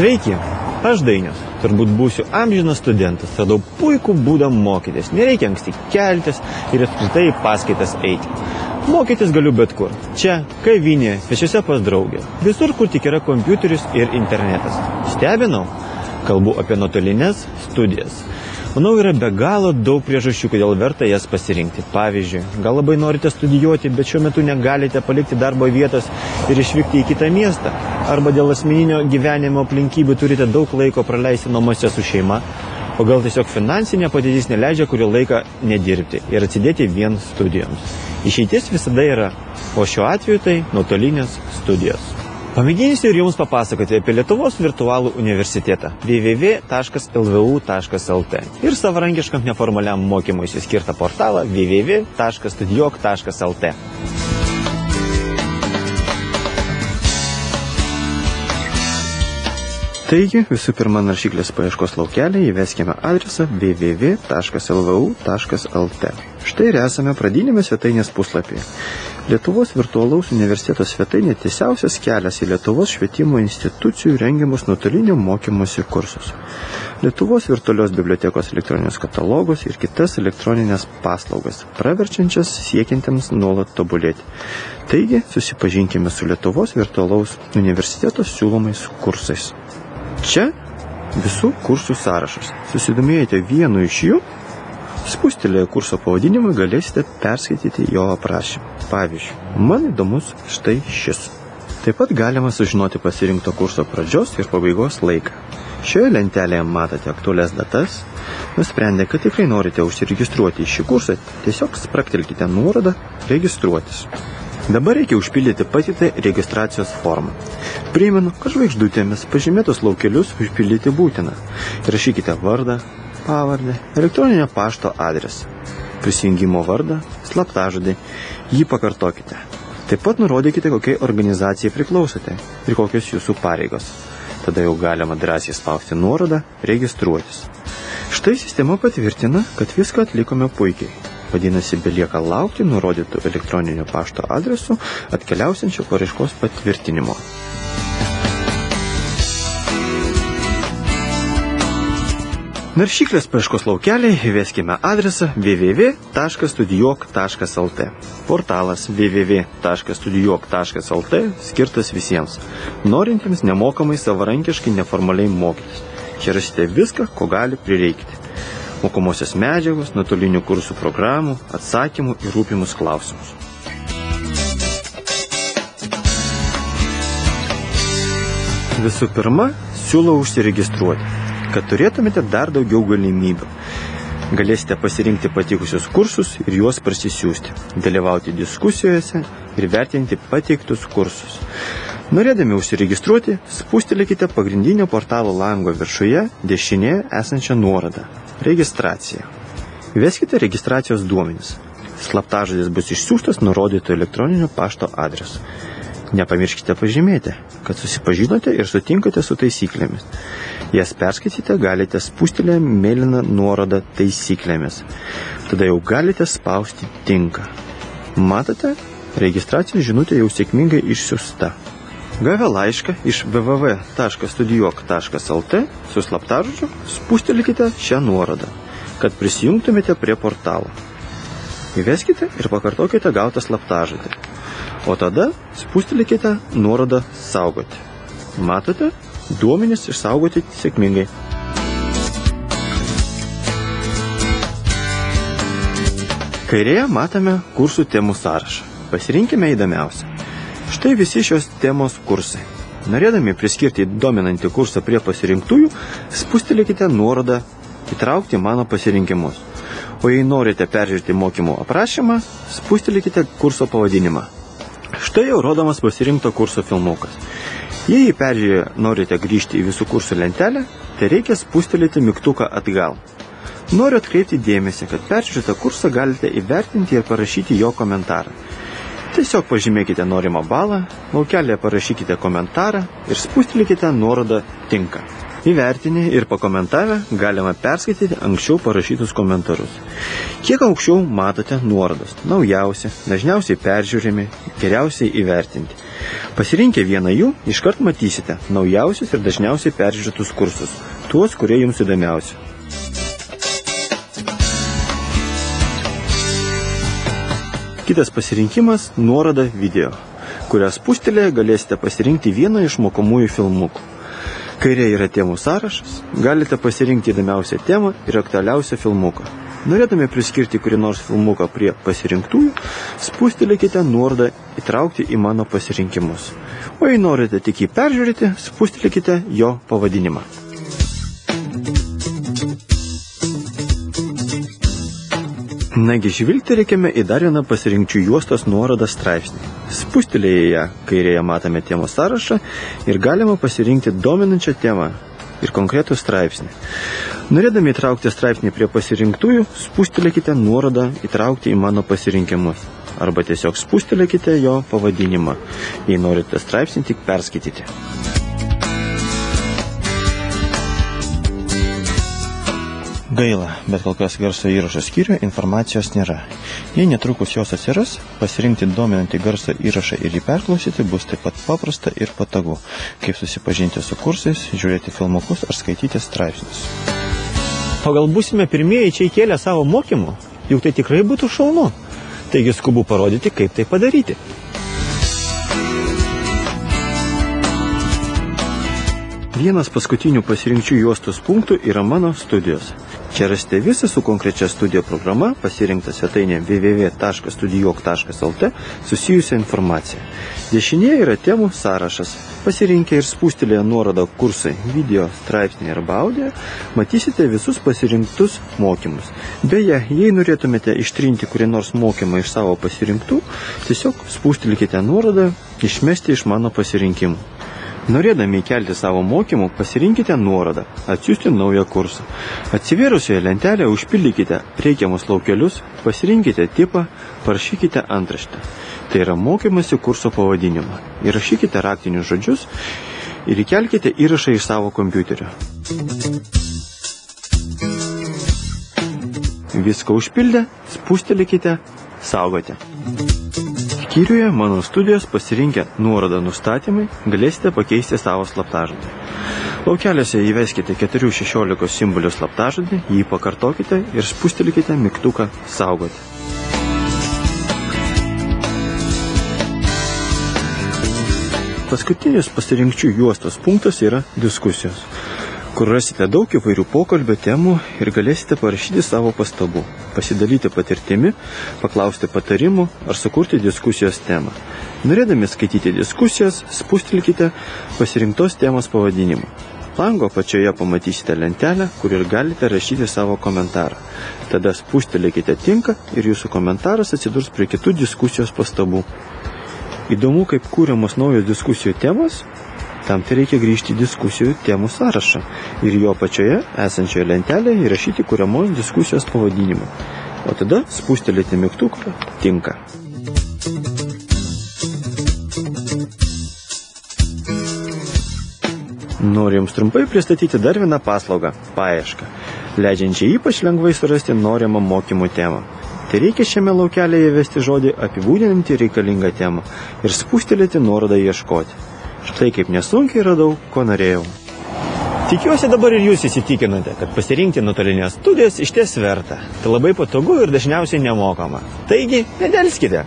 Sveiki, aš Dainius. Turbūt būsiu amžinas studentas. Radau puikų būdą mokytis. Nereikia anksti keltis ir apskritai paskaitas eiti. Mokytis galiu bet kur. Čia, kavinė, svečiuose pas draugę. Visur, kur tik yra kompiuteris ir internetas. Stebinau? Kalbu apie nuotolinės studijas. Manau, yra be galo daug priežasčių, kodėl verta jas pasirinkti. Pavyzdžiui, gal labai norite studijuoti, bet šiuo metu negalite palikti darbo vietos ir išvykti į kitą miestą. Arba dėl asmeninio gyvenimo aplinkybių turite daug laiko praleisti namuose su šeima. O gal tiesiog finansinė padėtis neleidžia kurį laiką nedirbti ir atsidėti vien studijoms. Išeitis visada yra, o šiuo atveju tai nuotolinės studijos. Pamėginsiu ir jums papasakoti apie Lietuvos virtualų universitetą www.lvu.lt ir savarankiškam neformaliam mokymuisi skirtą portalą www.studiok.lt. Taigi, visų pirma, naršyklės paieškos laukelį įveskime adresą www.lvu.lt. Štai ir esame pradinėme svetainės puslapyje. Lietuvos virtualaus universiteto svetainė tiesiausias kelias į Lietuvos švietimo institucijų rengiamus nuotolinio mokymosi kursus. Lietuvos virtualios bibliotekos elektroninius katalogus ir kitas elektroninės paslaugas, praverčiančias siekiantiems nuolat tobulėti. Taigi, susipažinkime su Lietuvos virtualaus universiteto siūlomais kursais. Čia visų kursų sąrašas. Susidomėjote vienu iš jų, spustelėję kurso pavadinimą galėsite perskaityti jo aprašymą. Pavyzdžiui, man įdomus štai šis. Taip pat galima sužinoti pasirinkto kurso pradžios ir pabaigos laiką. Šioje lentelėje matote aktualias datas. Nusprendę, kad tikrai norite užsiregistruoti į šį kursą, tiesiog spraktelkite nuorodą registruotis. Dabar reikia užpildyti patitą registracijos formą. Primenu, kad žvaigždutėmis pažymėtus laukelius užpildyti būtina. Rašykite vardą, pavardę, elektroninio pašto adresą, prisijungimo vardą, slaptažodį, jį pakartokite. Taip pat nurodykite, kokiai organizacijai priklausote ir kokios jūsų pareigos. Tada jau galima drąsiai spausti nuorodą registruotis. Štai sistema patvirtina, kad viską atlikome puikiai. Vadinasi, belieka laukti nurodytų elektroninio pašto adresu atkeliausiančio paraiškos patvirtinimo. Naršyklės paieškos laukelį įveskime adresą www.studijuok.lt. Portalas www.studijuok.lt skirtas visiems, norintiems nemokamai savarankiškai neformaliai mokytis. Čia rasite viską, ko gali prireikti. Mokomosios medžiagos, nuotolinių kursų programų, atsakymų į rūpimus klausimus. Visų pirma, siūlau užsiregistruoti kad turėtumėte dar daugiau galimybių. Galėsite pasirinkti patikusius kursus ir juos prasisiųsti, dalyvauti diskusijose ir vertinti pateiktus kursus. Norėdami užsiregistruoti, spustelėkite pagrindinio portalo lango viršuje dešinėje esančią nuorodą – registracija. Veskite registracijos duomenis. Slaptažodis bus išsiųstas nurodytų elektroninio pašto adresu. Nepamirškite pažymėti, kad susipažinote ir sutinkate su taisyklėmis. Jas perskaityti galite spustelę mėlyną nuorodą taisyklėmis. Tada jau galite spausti tinka. Matote, registracijos žinutė jau sėkmingai išsiusta. Gavę laišką iš www.studijuok.lt su slaptažodžiu, spustelkite šią nuorodą, kad prisijungtumėte prie portalo. Įveskite ir pakartokite gautą slaptažodį. O tada spustelkite nuorodą saugoti. Matote, duomenys išsaugoti sėkmingai. Kairėje matome kursų temų sąrašą. Pasirinkime įdomiausią. Štai visi šios temos kursai. Norėdami priskirti dominantį kursą prie pasirinktųjų, spustelėkite nuorodą įtraukti mano pasirinkimus. O jei norite peržiūrėti mokymų aprašymą, spustelėkite kurso pavadinimą. Štai jau rodomas pasirinkto kurso filmukas. Jei jį peržiūrėję norite grįžti į visų kursų lentelę, tai reikia spustelėti mygtuką atgal. Noriu atkreipti dėmesį, kad peržiūrėtą kursą galite įvertinti ir parašyti jo komentarą. Tiesiog pažymėkite norimą balą, laukelėje parašykite komentarą ir spustelėkite nuorodą tinka. Įvertinę ir pakomentavę galima perskaityti anksčiau parašytus komentarus. Kiek aukščiau matote nuorodas. Naujausi, dažniausiai peržiūrimi, geriausiai įvertinti. Pasirinkę vieną jų, iškart matysite naujausius ir dažniausiai peržiūrėtus kursus, tuos, kurie jums įdomiausi. Kitas pasirinkimas – nuoroda video, kurią spustelėje galėsite pasirinkti vieną iš mokomųjų filmukų. Kairė yra temų sąrašas, galite pasirinkti įdomiausią temą ir aktualiausią filmuką. Norėdami priskirti kurį nors filmuką prie pasirinktųjų, spustelėkite nuorodą įtraukti į mano pasirinkimus. O jei norite tik jį peržiūrėti, spustelėkite jo pavadinimą. Nagi žvilgterėkime į dar vieną pasirinkčių juostos nuorodą straipsnį. Spustelėję ją kairėje matome temų sąrašą ir galima pasirinkti dominančią temą ir konkretų straipsnį. Norėdami įtraukti straipsnį prie pasirinktųjų, spustelėkite nuorodą įtraukti į mano pasirinkimus. Arba tiesiog spustelėkite jo pavadinimą, jei norite straipsnį tik perskaityti. Gaila, bet kol kas garso įrašo skyriuje informacijos nėra. Jei netrukus jos atsiras, pasirinkti dominantį garso įrašą ir jį perklausyti bus taip pat paprasta ir patogu, kaip susipažinti su kursais, žiūrėti filmukus ar skaityti straipsnius. O gal būsime pirmieji čia įkėlę savo mokymų? Juk tai tikrai būtų šaunu. Taigi skubu parodyti, kaip tai padaryti. Vienas paskutinių pasirinkčių juostos punktų yra mano studijos. Čia rasite visą su konkrečia studijų programa pasirinktą svetainė www.studijuok.lt susijusią informaciją. Dešinėje yra temų sąrašas. Pasirinkę ir spūstelėję nuorodą kursai, video, straipsniai arba audio, matysite visus pasirinktus mokymus. Beje, jei norėtumėte ištrinti kurį nors mokymą iš savo pasirinktų, tiesiog spūstelkite nuorodą išmesti iš mano pasirinkimų. Norėdami įkelti savo mokymų, pasirinkite nuorodą atsiųsti naują kursą. Atsivėrusioje lentelėje užpildykite reikiamus laukelius, pasirinkite tipą, parašykite antraštę. Tai yra mokymasi kurso pavadinimą. Įrašykite raktinius žodžius ir įkelkite įrašą iš savo kompiuterio. Viską užpildę, spustelėkite, saugote. Skyriuje mano studijos pasirinkę nuorodą nustatymai galėsite pakeisti savo slaptažodį. Laukeliuose įveskite 416 simbolių slaptažodį, jį pakartokite ir spustelkite mygtuką saugoti. Paskutinis pasirinkčių juostos punktas yra diskusijos, kur rasite daug įvairių pokalbio temų ir galėsite parašyti savo pastabų, pasidalyti patirtimi, paklausti patarimų ar sukurti diskusijos temą. Norėdami skaityti diskusijas, spustelkite pasirinktos temos pavadinimą. Lango apačioje pamatysite lentelę, kur ir galite rašyti savo komentarą. Tada spustelėkite tinką ir jūsų komentaras atsidurs prie kitų diskusijos pastabų. Įdomu, kaip kūriamos naujos diskusijų temos, tam tai reikia grįžti į diskusijų temų sąrašą ir jo pačioje esančioje lentelėje įrašyti kūriamos diskusijos pavadinimą. O tada spustelėti mygtuką tinka. Noriu Jums trumpai pristatyti dar vieną paslaugą – paiešką, leidžiančią ypač lengvai surasti norimą mokymų temą. Tai reikia šiame laukelėje įvesti žodį apibūdinantį reikalingą temą ir spustelėti nuorodą ieškoti. Štai kaip nesunkiai radau, ko norėjau. Tikiuosi dabar ir jūs įsitikinate, kad pasirinkti nuotolinės studijas iš ties verta. Tai labai patogu ir dažniausiai nemokama. Taigi, nedelskite.